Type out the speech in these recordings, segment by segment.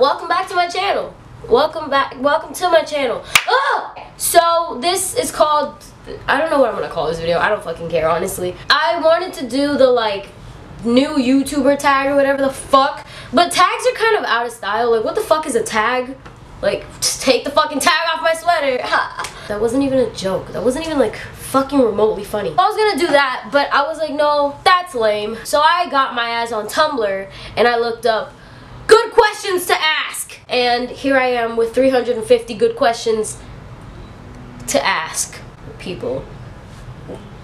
welcome back to my channel. Welcome back, welcome to my channel. Oh! So this is called, I don't know what I'm gonna call this video. I don't fucking care, honestly. I wanted to do the like, new YouTuber tag or whatever the fuck. But tags are kind of out of style. Like, what the fuck is a tag? Like, just take the fucking tag off my sweater. that wasn't even a joke. That wasn't even like fucking remotely funny. I was gonna do that, but I was like, no, that's lame. So I got my ass on Tumblr and I looked up questions to ask. And here I am with 350 good questions to ask people.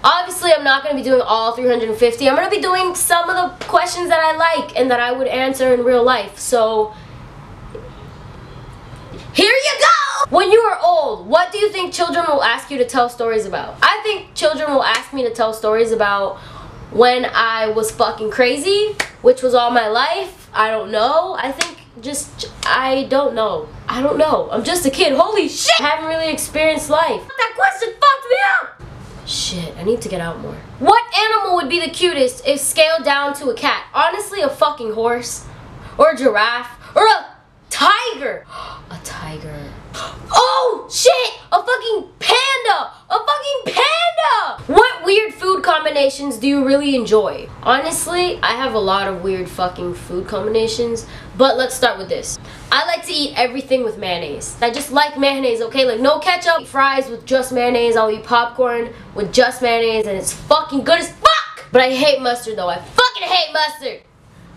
Obviously, I'm not going to be doing all 350. I'm going to be doing some of the questions that I like and that I would answer in real life. So, here you go! When you are old, what do you think children will ask you to tell stories about? I think children will ask me to tell stories about when I was fucking crazy, which was all my life. I don't know. I think just, I don't know. I don't know. I'm just a kid. Holy shit! I haven't really experienced life. That question fucked me up! Shit, I need to get out more. What animal would be the cutest if scaled down to a cat? Honestly, a fucking horse. Or a giraffe. Or a tiger. A tiger. Oh, shit! A fucking panda! A fucking panda! What combinations do you really enjoy? Honestly, I have a lot of weird fucking food combinations, but let's start with this. I like to eat everything with mayonnaise. I just like mayonnaise, okay? Like no ketchup, fries with just mayonnaise. I'll eat popcorn with just mayonnaise and it's fucking good as fuck! But I hate mustard though. I fucking hate mustard!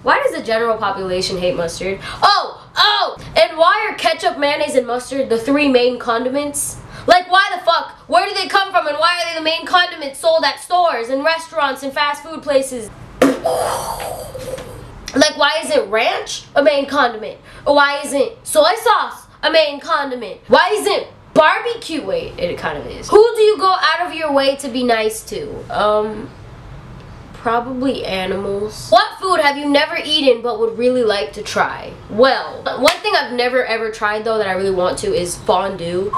Why does the general population hate mustard? Oh, oh, and why are ketchup, mayonnaise, and mustard the three main condiments? Like, why the fuck? Where do they come from and why are they the main condiments sold at stores and restaurants and fast food places? like, why isn't ranch a main condiment? Or why isn't soy sauce a main condiment? Why isn't barbecue? Wait, it kind of is. Who do you go out of your way to be nice to? Um, Probably animals. What food have you never eaten but would really like to try? Well, one thing I've never ever tried though that I really want to is fondue.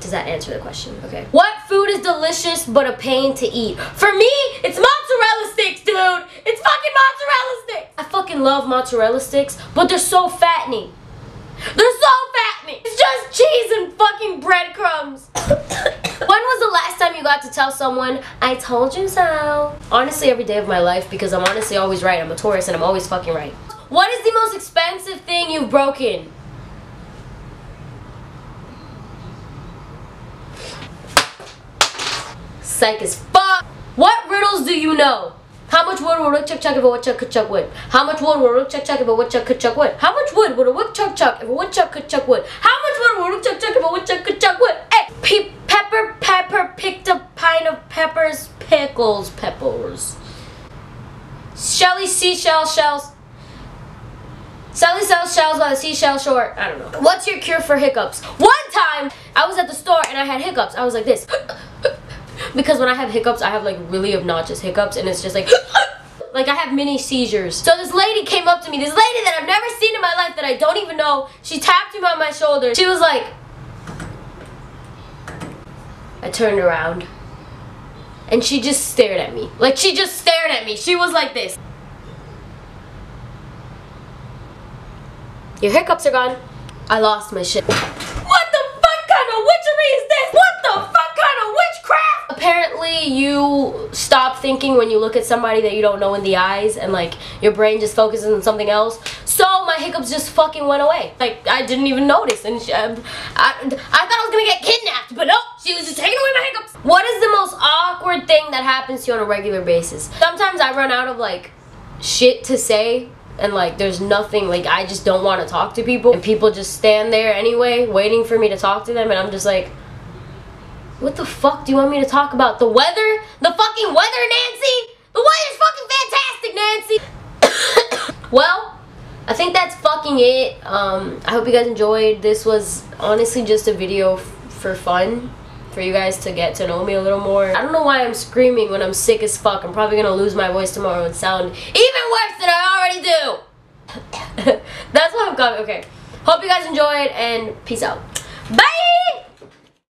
Does that answer the question? Okay. What food is delicious but a pain to eat? For me, it's mozzarella sticks, dude! It's fucking mozzarella sticks! I fucking love mozzarella sticks, but they're so fattening. They're so fattening. It's just cheese and fucking breadcrumbs. when was the last time you got to tell someone, I told you so? Honestly, every day of my life because I'm honestly always right. I'm a Taurus and I'm always fucking right. What is the most expensive thing you've broken? Psych as fuck. What riddles do you know? How much wood would a woodchuck chuck if a woodchuck could chuck wood? How much wood would a woodchuck chuck if a woodchuck could chuck wood? How much wood would a woodchuck chuck if a woodchuck could chuck wood? How much wood would a woodchuck chuck if a woodchuck could chuck wood? Hey, pe pepper, picked a pint of peppers, pickles, peppers. Shelly seashell shells. Sally sells shells by the seashell shore. I don't know. What's your cure for hiccups? One time, I was at the store and I had hiccups. I was like this. because when I have hiccups, I have like really obnoxious hiccups and it's just like like I have mini seizures. So this lady came up to me, this lady that I've never seen in my life that I don't even know, she tapped me on my shoulder. She was like, I turned around and she just stared at me. Like she just stared at me. She was like this. Your hiccups are gone. I lost my shit. What the fuck kind of witchery is this? What the fuck kind of witchcraft? Apparently you stop thinking when you look at somebody that you don't know in the eyes and like your brain just focuses on something else. So my hiccups just fucking went away. Like I didn't even notice and um, I, I thought I was gonna get kidnapped just taking away my hiccups. What is the most awkward thing that happens to you on a regular basis? Sometimes I run out of like shit to say and like there's nothing like I just don't want to talk to people and people just stand there anyway waiting for me to talk to them and I'm just like what the fuck do you want me to talk about? The weather? The fucking weather, Nancy? The weather's fucking fantastic, Nancy! well, I think that's fucking it. Um, I hope you guys enjoyed. This was honestly just a video for fun. For you guys to get to know me a little more. I don't know why I'm screaming when I'm sick as fuck. I'm probably gonna lose my voice tomorrow and sound even worse than I already do. that's what I'm coming. Okay. Hope you guys enjoyed and peace out. Bye!